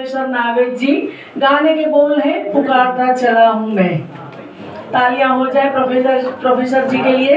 Professor Naved जी, गाने के बोल हैं, पुकारता चला हूँ मैं। तालियाँ हो जाए प्रोफेसर प्रोफेसर जी के लिए।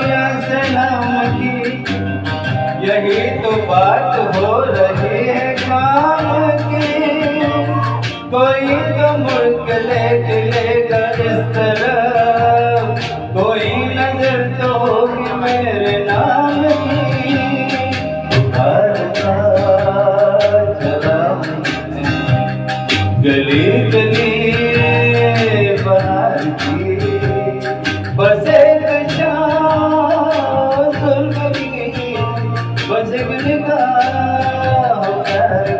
बात हो रही है काम की। कोई तो मुल्क ले चलेगा इस तरह। कोई नज़र तो होगी मेरे नाम की। गली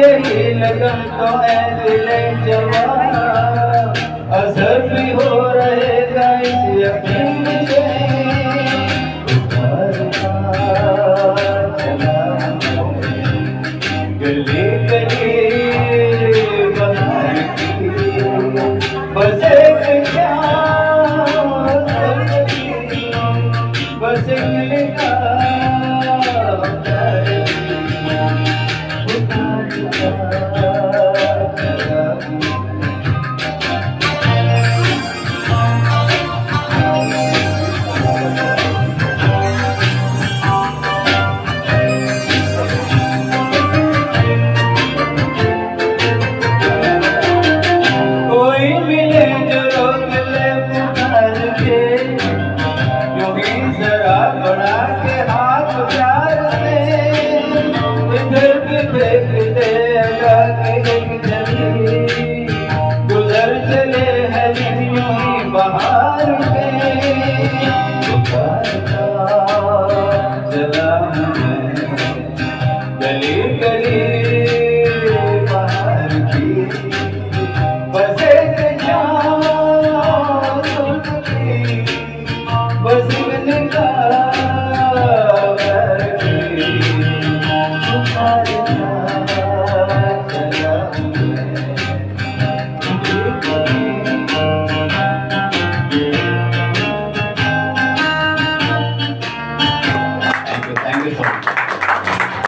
यही लगन तो ऐ दिले